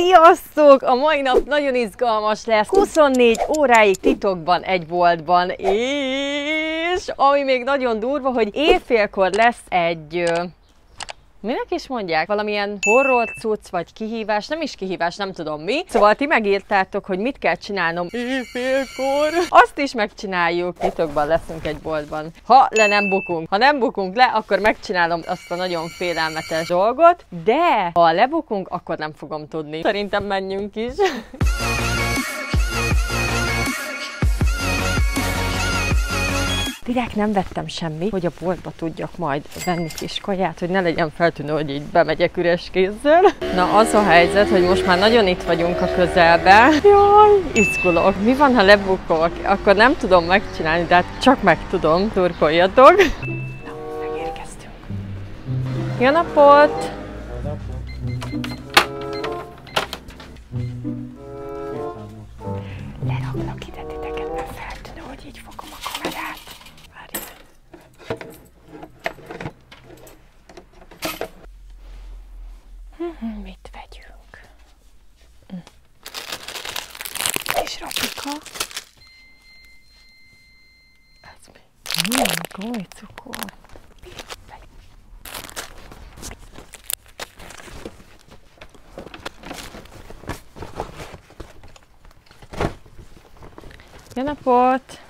Sziasztok! A mai nap nagyon izgalmas lesz. 24 óráig titokban egy boltban, és ami még nagyon durva, hogy éjfélkor lesz egy Minek is mondják? Valamilyen horror cucc, vagy kihívás, nem is kihívás, nem tudom mi. Szóval ti megírtátok, hogy mit kell csinálnom éjfélkor. Azt is megcsináljuk. Titokban leszünk egy boltban. Ha le nem bukunk. Ha nem bukunk le, akkor megcsinálom azt a nagyon félelmetes dolgot, de ha lebukunk, akkor nem fogom tudni. Szerintem menjünk is. Direkt nem vettem semmi, hogy a boltba tudjak majd venni kis kaját, hogy ne legyen feltűnő, hogy így bemegyek üres kézzel. Na az a helyzet, hogy most már nagyon itt vagyunk a közelbe. Jaj, izgulok. Mi van, ha lebukok? Akkor nem tudom megcsinálni, de hát csak meg tudom. Turkoljatok. Na, megérkeztünk. Jó napot! Milyen gumicukor? Jó napot!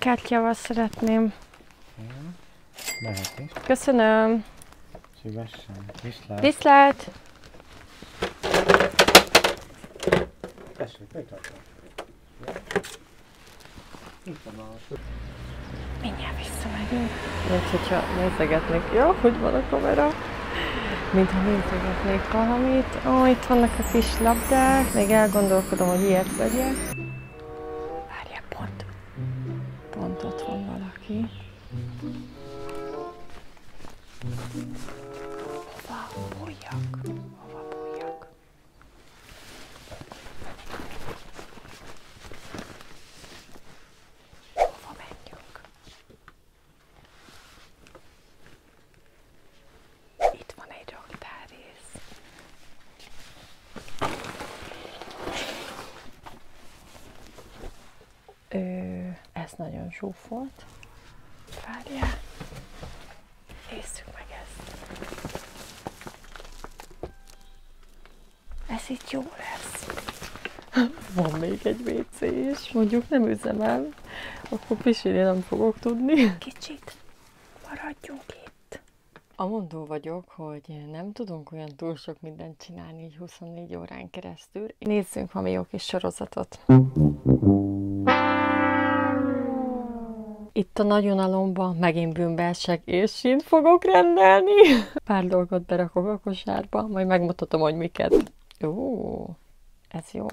Kártyával szeretném. Lehet is. Köszönöm. Szívesen. Viszlát. Viszlát! Tessék. Mindjárt visszamegyünk. Mint hogyha nézegetnék. Jó, hogy van a kamera? Mintha nézegetnék valamit. Ó, itt vannak a kis labdák. Még elgondolkodom, hogy ilyet vegyek. Valaki. Hova bújjak? Hova bújjak? Hova menjünk? Itt van egy raktárrész. Ö, ez nagyon zsúfolt. Várjál. Nézzük meg ezt. Ez itt jó lesz. Van még egy WC is, mondjuk nem üzemel, akkor pisilni nem fogok tudni. Kicsit maradjunk itt. Amondó vagyok, hogy nem tudunk olyan túl sok mindent csinálni így 24 órán keresztül. Nézzünk valami jó kis sorozatot. Itt a nagyunalomban megint bűnbeesek, és én fogok rendelni. Pár dolgot berakok a kosárba, majd megmutatom, hogy miket. Ó, ez jó.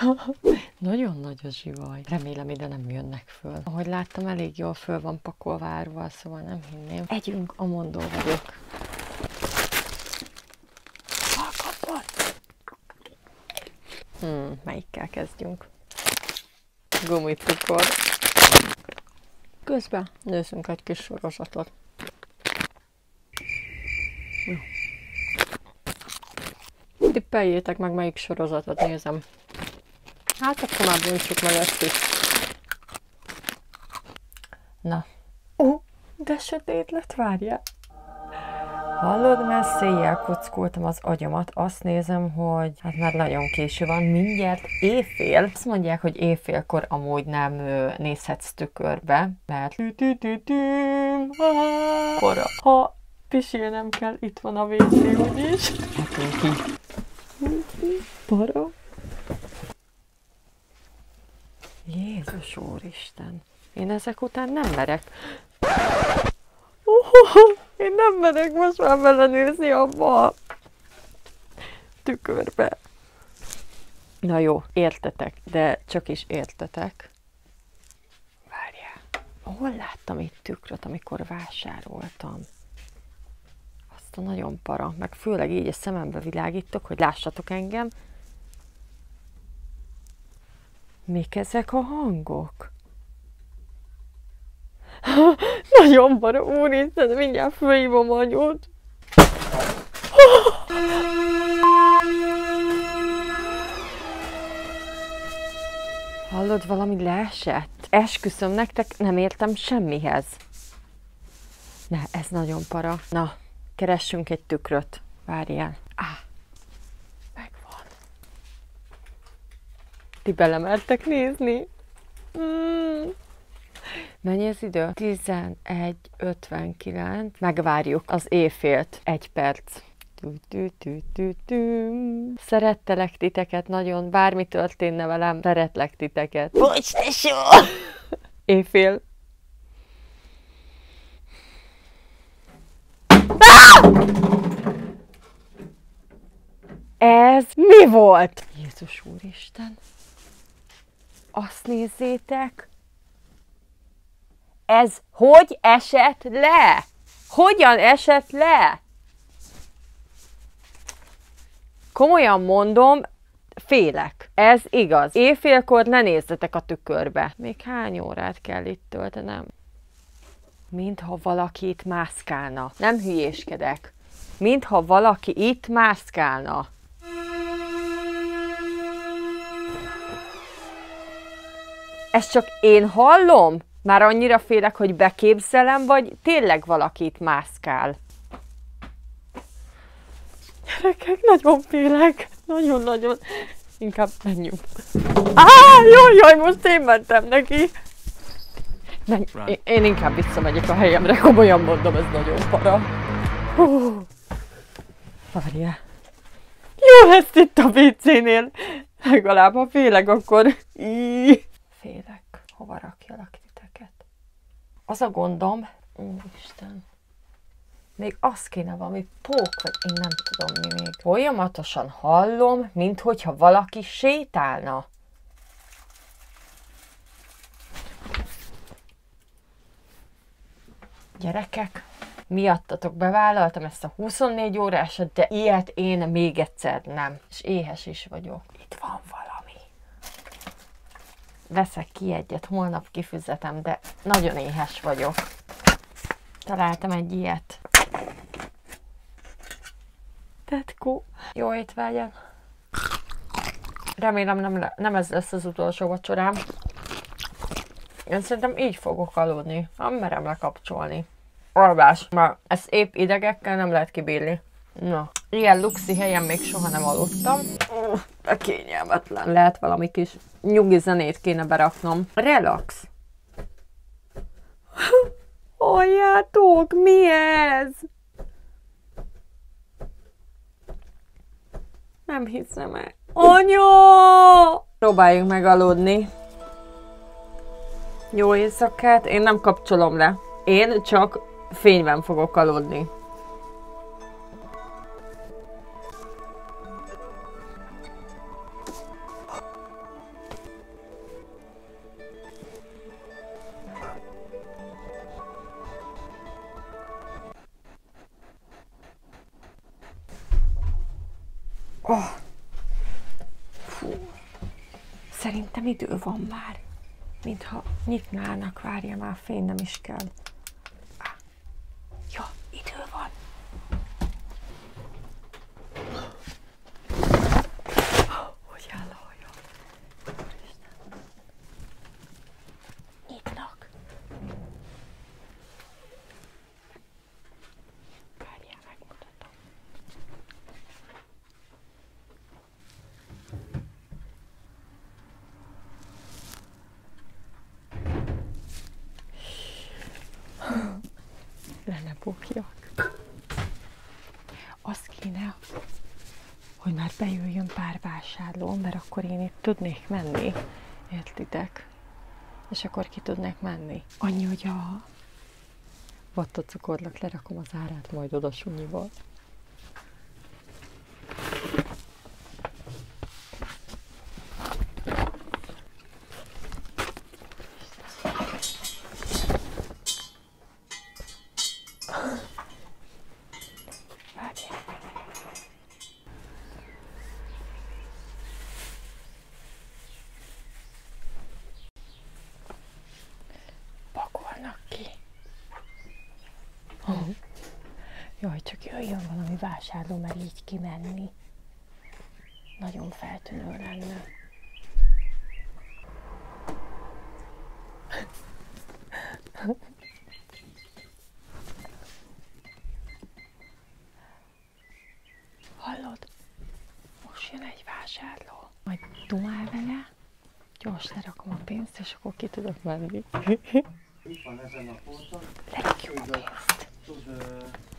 Nagyon nagy a zsivaj. Remélem ide nem jönnek föl. Ahogy láttam, elég jól föl van pakolva áruval, szóval nem hinném. Együnk, a mondó vagyok. Hmm, melyikkel kezdjünk? Gumicukor. Közben nézzünk egy kis sorozatot. Tippeljétek meg, melyik sorozatot nézem. Hát akkor már bontsuk meg ezt is. Na. Ó, de sötét lett, várjál. Hallod, mert széjjel kockultam az agyamat, azt nézem, hogy hát már nagyon késő van, mindjárt éjfél. Azt mondják, hogy éjfélkor amúgy nem nézhetsz tükörbe, mert kora. Ha pisilnem kell, itt van a WC úgyis. Hát ki. Para. Jézus úristen. Én ezek után nem merek. Oh, én nem merek most már belenézni abba a tükörbe. Na jó, értetek, de csak is értetek. Várjál. Hol láttam itt tükröt, amikor vásároltam? Azt borzasztó, nagyon para. Meg főleg így a szemembe világítok, hogy lássatok engem. Mik ezek a hangok? Nagyon para, úristen, mindjárt fölhívom anyót. Hallod, valami leesett? Esküszöm nektek, nem értem semmihez. Ne, ez nagyon para. Na, keressünk egy tükröt. Várjál. Á, megvan. Ti belemertek nézni? Mm. Mennyi az idő? 11.59. Megvárjuk az éjfélt. Egy perc. Szerettelek titeket nagyon, bármi történne velem, szeretlek titeket. Bocs, tesó! Éjfél. Ez mi volt? Jézus Úristen! Azt nézzétek! Ez hogy esett le? Hogyan esett le? Komolyan mondom, félek. Ez igaz. Éjfélkor ne nézzetek a tükörbe. Még hány órát kell itt töltenem? Mintha valaki itt mászkálna. Nem hülyéskedek. Mintha valaki itt mászkálna. Ezt csak én hallom? Már annyira félek, hogy beképzelem, vagy tényleg valaki itt mászkál? Gyerekek, nagyon félek. Nagyon-nagyon. Inkább menjünk. Á, jaj, jaj, most én mentem neki. Menj, én, én inkább visszamegyek a helyemre, komolyan mondom, ez nagyon para. Hú. Várjál. Jó lesz itt a WC-nél. Legalább, ha félek, akkor... Í. Félek. Hova rakjalak? Az a gondom... Úristen. Még az kéne valami pók, vagy én nem tudom mi még. Folyamatosan hallom, minthogyha valaki sétálna. Gyerekek, miattatok bevállaltam ezt a 24 órásat, de ilyet én még egyszer nem. És éhes is vagyok. Itt van valami. Veszek ki egyet, holnap kifizetem, de nagyon éhes vagyok. Találtam egy ilyet. Tetkó. Jó étvágyat. Remélem nem, nem ez lesz az utolsó vacsorám. Én szerintem így fogok aludni. Nem merem lekapcsolni. Alvás, mert ezt épp idegekkel nem lehet kibírni. Na, ilyen luxi helyen még soha nem aludtam. Kényelmetlen. Lehet valami kis nyugi zenét kéne beraknom. Relax. Halljátok, mi ez? Nem hiszem el. Anya! Próbáljunk meg aludni. Jó éjszakát, én nem kapcsolom le. Én csak fényben fogok aludni. Szerintem idő van már. Mintha nyitnának, várja már, fény nem is kell. Ah. Ja, idő van. Hogy áll a haja? Úristen. Nyitnak. Várjál, megmutatom. Le ne bukjak. Az kéne, hogy már bejöjjön pár vásárló, mert akkor én itt tudnék menni. Értitek? És akkor ki tudnék menni. Annyi, hogy a vattacukornak lerakom az árát majd oda sunyival. Jöjjön valami vásárló, mert így kimenni. Nagyon feltűnő lenne. Hallod? Most jön egy vásárló. Majd dumál vele, gyors lerakom a pénzt, és akkor ki tudok menni. Itt van ezen a polcon. Lerakjuk a pénzt. Tud savumában.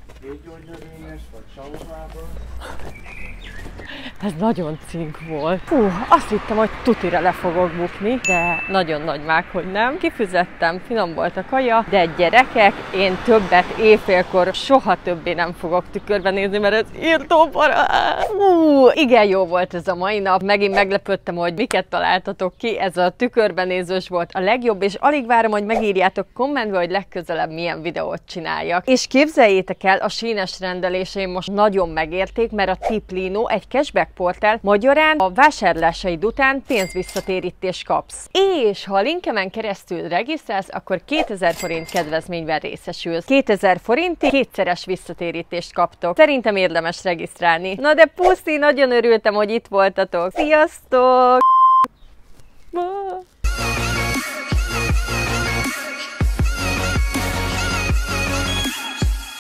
Ez nagyon cink volt. Hú, azt hittem, hogy tutira le fogok bukni, de nagyon nagy mák, hogy nem. Kifizettem, finom volt a kaja, de gyerekek, én többet éjfélkor soha többé nem fogok tükörbe nézni, mert ez írtó barát. Hú, igen jó volt ez a mai nap. Megint meglepődtem, hogy miket találtatok ki. Ez a tükörbenézős volt a legjobb, és alig várom, hogy megírjátok kommentbe, hogy legközelebb milyen videót csináljak. És képzeljétek el, a sínes rendeléseim most nagyon megérték, mert a Tiplino egy cashback portál, magyarán a vásárlásaid után pénzvisszatérítés kapsz. És ha a linkemen keresztül regisztrálsz, akkor 2000 forint kedvezményben részesülsz. 2000 forintig kétszeres visszatérítést kaptok. Szerintem érdemes regisztrálni. Na de puszi, nagyon örültem, hogy itt voltatok. Sziasztok! Bye.